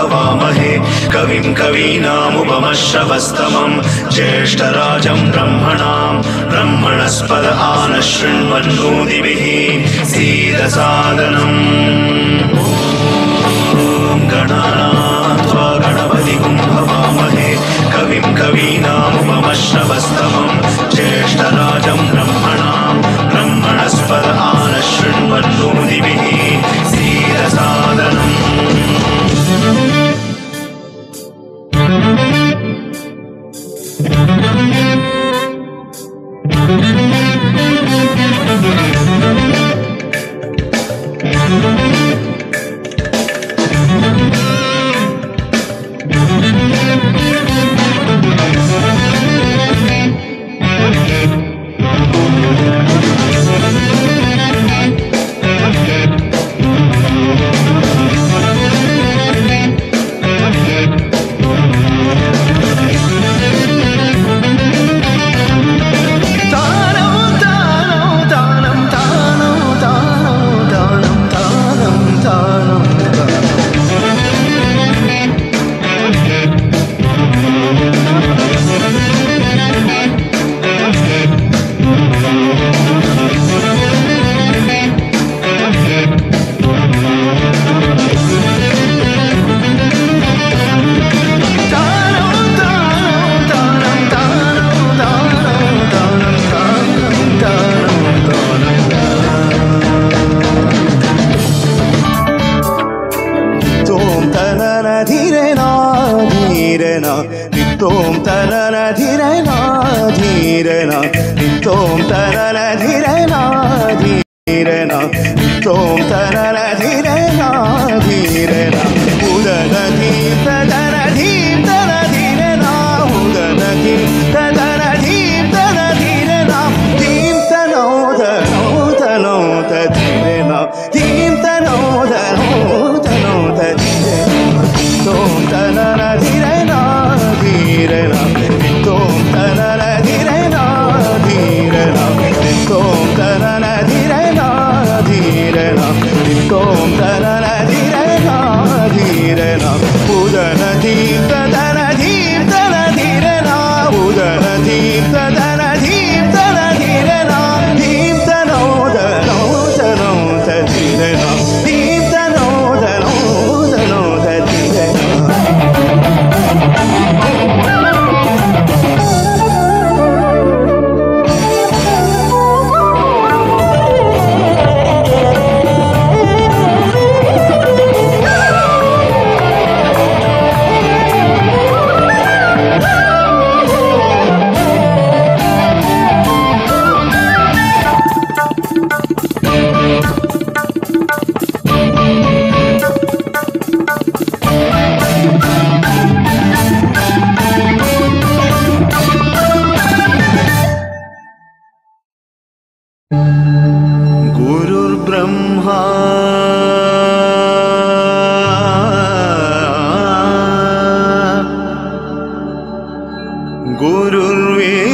भवामहे कविं कवीनामुपमश्रवस्तमं ज्येष्ठराजं वीनामुपमश्रवस्तमम् ब्रह्मणस्पदहानृण्वन् नोदिभिः सीदसादनम्। गणात्वा Ganapati कुम्भवामहे कविं कवीनामुपमश्रवस्तमं ज्येष्ठराजं tom tarara dhirai na dhirai na tom tarara dhirai na dhirai na tom tarara dhirai na dhirai na udara dhirai believe that गुरुर्ब्रह्मा गुरुर्वे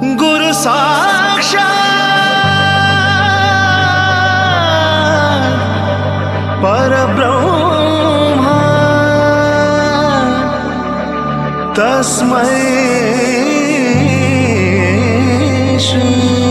गुरुसाक्षरब्रह् तस्मै श्री